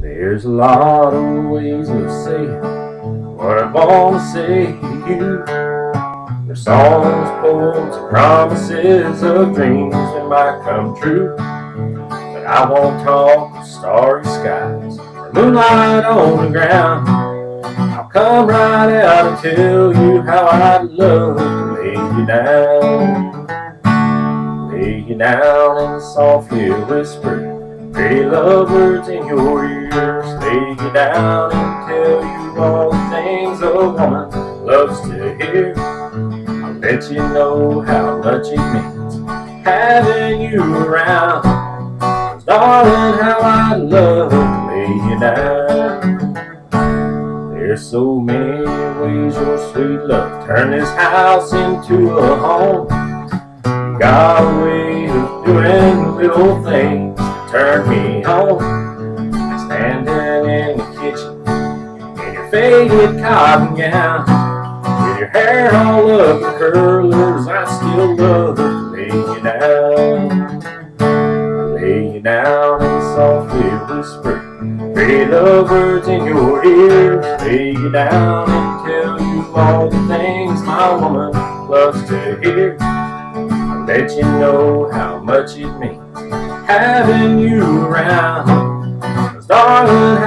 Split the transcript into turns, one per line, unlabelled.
There's a lot of ways of saying what I want to say to you. There's songs, poems, promises of dreams that might come true. But I won't talk of starry skies or moonlight on the ground. I'll come right out and tell you how I'd love to lay you down. Lay you down and softly whisper pretty love words in your ears. Lay you down and tell you all the things a woman loves to hear. I'll let you know how much it means having you around. darling, how I love to lay you down. There's so many ways your sweet love turn this house into a home. You got a way of doing little things to turn me on. Standing faded cotton gown, with your hair all up in curlers, I still love to lay you down. Lay you down and softly whisper love words in your ears. Lay you down and tell you all the things my woman loves to hear. I'll let you know how much it means having you around. 'Cause darling,